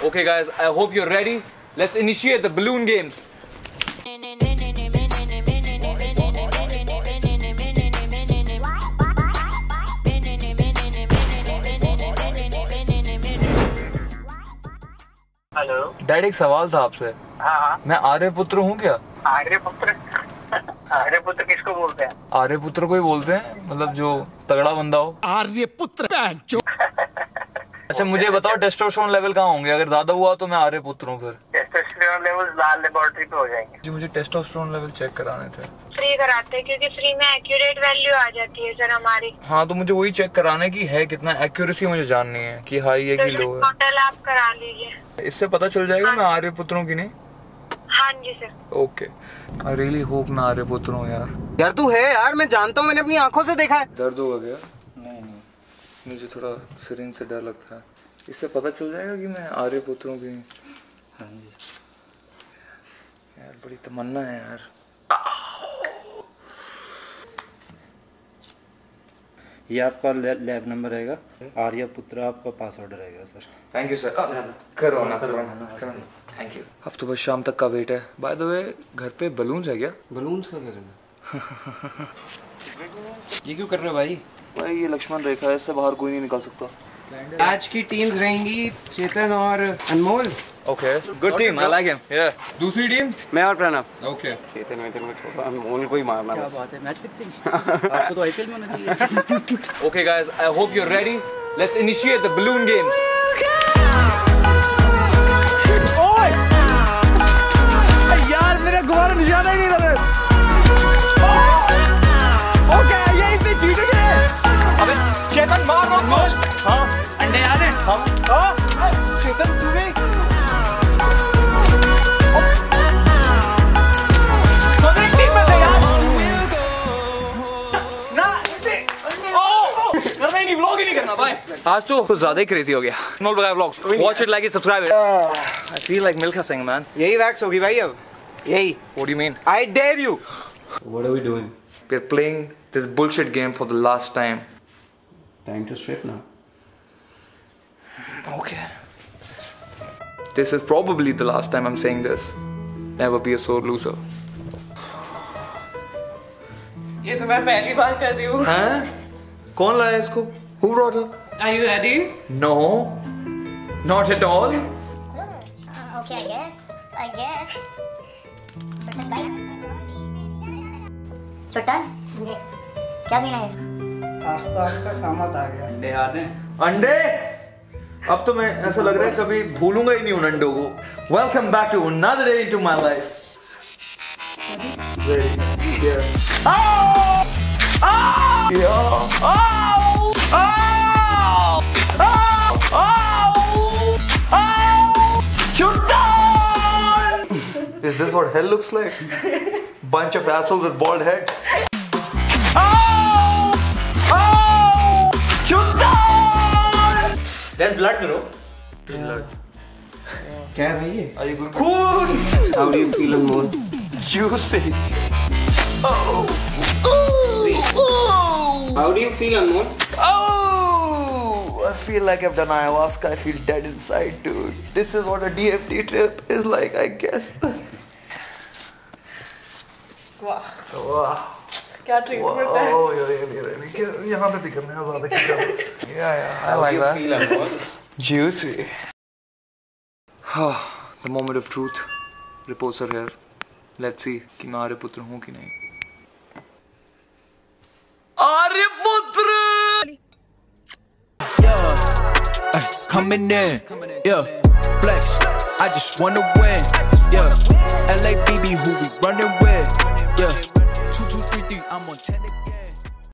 Okay, guys, I hope you're ready. Let's initiate the balloon game. Hello dad एक सवाल था आपसे। हाँ हाँ। मैं आर्यपुत्र हूँ क्या? आर्यपुत्र? आर्यपुत्र किसको बोलते हैं? आर्यपुत्र को ही बोलते हैं मतलब जो तगड़ा बंदा हो। आर्यपुत्र अच्छा मुझे बताओ टेस्टोस्टेरोन लेवल कहाँ होंगे? अगर ज़्यादा हुआ तो मैं आर्यपुत्र हूँ फिर। टेस्टोस्टेरोन लेवल लाल लेबोरेटरी पे हो जाएँगे। जी मुझे टेस्टोस्टेरोन लेवल चेक कराने थे। फ्री कराते हैं क्योंकि फ्री में एक्यूरेट वैल्यू आ जाती है सर हमारी। हाँ तो मुझे वही चेक कराने की है कितना एक्यूरेसी मुझे जाननी है कि हाई है कि लो है। टोटल आप करा लीजिए। इससे पता चल जाएगा मैं आर्यपुत्र हूँ की नहीं? हाँ जी sir okay I really hope मैं आर्यपुत्र हूँ यार। यार तू है यार मैं जानता हूँ मैंने अपनी आँखों से देखा है। दर्द होगा क्या मुझे थोड़ा सिरिंज से डर लगता है। इससे पता चल जाएगा कि मैं आर्यपुत्र हूँ कि नहीं हाँ जी। यार बड़ी तमन्ना है यार। ये आपका लैब नंबर रहेगा। आर्य पुत्र आपका पासवर्ड रहेगा सर थैंक यू सर करो ना करो। ना थैंक यू अब तो बस शाम तक का वेट है। बाय द वे घर पे बलून्स है क्या? बलून्स का क्या करना ये क्यों कर रहे हो भाई? भाई ये लक्ष्मण रेखा है इससे बाहर कोई नहीं निकल सकता। आज की टीम्स रहेंगी चेतन और Anmol. Okay good team I like him या दूसरी टीम मैं और प्रणव। ओके चेतन वेतन में छोड़ा अनमोल को ही मारना बस। बात है मैच फिक्सिंग आपको तो आईपीएल में होना चाहिए। Okay, guys, I hope you're ready. Let's initiate the balloon game. यार चेतन मार रो गोल हाँ। अंडे याद है? हाँ। हाँ। चेतन तू भी? करना ही नहीं व्लॉग ही नहीं करना भाई। आज तो कुछ ज़्यादा ही क्रेजी हो गया। नोट बगाए vlogs watch it like it subscribe it I feel like Milkha Singh man यही वैक्स होगी भाई अब। यही। What do you mean I dare you what are we doing we are playing this bullshit game for the last time Time to strip now Okay. This is probably the last time I'm saying this. Never be a sore loser. ये तो मैं पहली बार कर रही हूँ हैं? कौन लाया इसको? Who brought her? Are you ready? No. Not at all. Okay, I guess. I guess. छोटन भाई छोटन क्या सीन है आज तो आपका सामत आ गया अंडे याद है अंडे अब तो मैं ऐसा लग रहा है कभी भूलूँगा ही नहीं उन अंडों को welcome back to. Oh! Oh! Oh! Oh! Oh! Oh! Oh! Chutan! Is this what hell looks like? Bunch of assholes with bald heads. There's blood karo. क्या है भाई ये Are you good? Cool! How do you feel Anmol Juicy. Oh. Oh. How do you feel Anmol Oh! I feel like I've done ayahuasca. I feel dead inside, dude. This is what a DMT trip is like, I guess. वाह wow. क्या treatment है Oh, yeah, yeah, yeah, yeah. यहाँ पे भी करने हैं ज़्यादा की ज़रूरत। Yeah, yeah. I like that. Feel Anmol Juicy. the moment of truth. Reposer here. Let's see कि मैं आर्यपुत्र हूँ कि नहीं आर्यपुत्र Coming in, yeah, flex. I just wanna win.